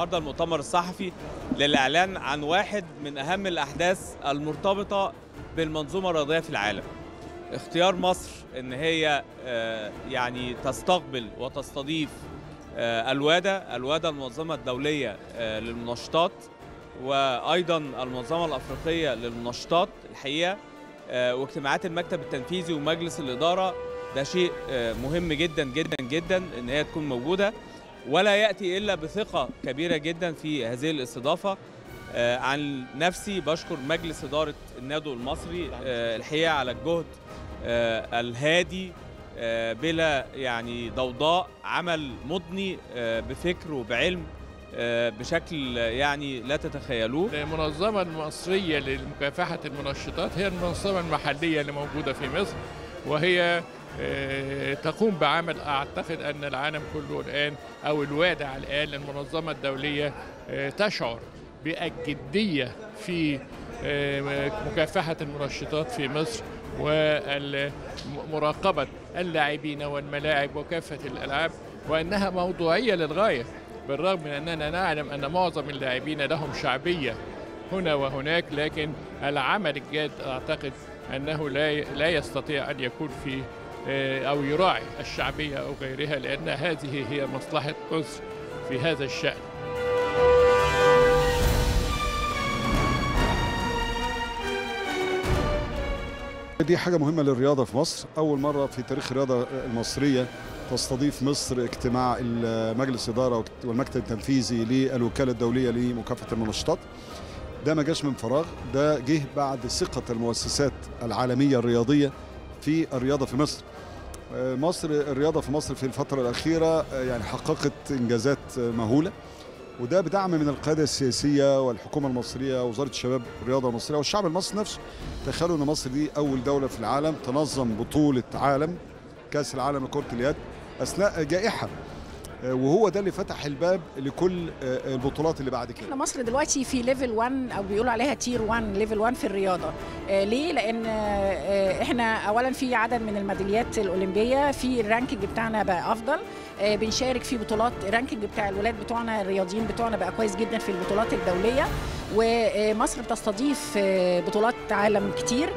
النهارده المؤتمر الصحفي للإعلان عن واحد من أهم الأحداث المرتبطة بالمنظومة الرياضية في العالم. اختيار مصر إن هي آه، يعني تستقبل وتستضيف آه، الوادا، الوادا المنظمة الدولية آه، للمنشطات وأيضا المنظمة الأفريقية للمنشطات الحقيقة واجتماعات المكتب التنفيذي ومجلس الإدارة ده شيء مهم جدا جدا جدا إن هي تكون موجودة ولا يأتي إلا بثقة كبيرة جدا في هذه الاستضافة. آه، عن نفسي بشكر مجلس إدارة النادو المصري آه، الحقيقة على الجهد آه، الهادي بلا يعني ضوضاء عمل مضني بفكر وبعلم بشكل يعني لا تتخيلوه. المنظمة المصرية لمكافحة المنشطات هي المنظمة المحلية اللي موجودة في مصر وهي تقوم بعمل أعتقد أن العالم كله الآن أو الوادع الآن المنظمة الدولية آه، تشعر بالجدية في آه، مكافحة المنشطات في مصر ومراقبة اللاعبين والملاعب وكافة الألعاب وأنها موضوعية للغاية بالرغم من أننا نعلم أن معظم اللاعبين لهم شعبية هنا وهناك لكن العمل الجاد أعتقد أنه لا لا يستطيع أن يكون في آه، أو يراعي الشعبية أو غيرها لأن هذه هي مصلحة مصر في هذا الشأن. دي حاجة مهمة للرياضة في مصر. أول مرة في تاريخ الرياضة المصرية تستضيف مصر اجتماع مجلس إدارة والمكتب التنفيذي للوكالة الدولية لمكافحة المنشطات. ده ما جاش من فراغ ده جه بعد ثقة المؤسسات العالمية الرياضية في الرياضة في مصر. آه، مصر الرياضة في مصر في الفترة الأخيرة آه، يعني حققت إنجازات آه، مهولة. وده بدعم من القيادة السياسية والحكومة المصرية ووزارة الشباب والرياضة المصرية والشعب المصري نفسه. تخيلوا إن مصر دي أول دولة في العالم تنظم بطولة عالم كأس العالم لكرة اليد أثناء جائحة. وهو ده اللي فتح الباب لكل آه، البطولات اللي بعد كده. إحنا مصر دلوقتي في level 1 أو بيقولوا عليها tier 1 level 1 في الرياضة. آه ليه؟ لأن آه إحنا اولا في عدد من الميداليات الأولمبية في ال ranking بتاعنا بقى أفضل. آه بنشارك في بطولات ال ranking بتاع الولاد بتوعنا الرياضيين بتوعنا بقى كويس جدا في البطولات الدولية. ومصر بتستضيف آه، بطولات عالم كتير.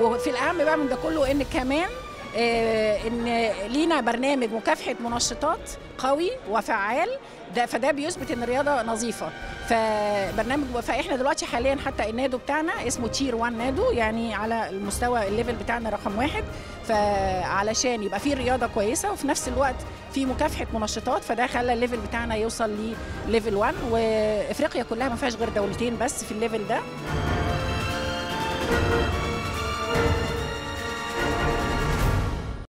وفي الأهم بقى من ده كله إن كمان آه، إن لينا برنامج مكافحة منشطات قوي وفعال. ده فده بيثبت إن الرياضة نظيفة. فبرنامج فاحنا دلوقتي حاليا حتى ال NADO بتاعنا اسمه Tier 1 NADO يعني على المستوى ال level بتاعنا رقم واحد. فعلشان يبقى في رياضة كويسة وفي نفس الوقت في مكافحة منشطات فده خلى ال level بتاعنا يوصل ل level 1 وإفريقيا كلها ما فيهاش غير دولتين بس في ال level ده.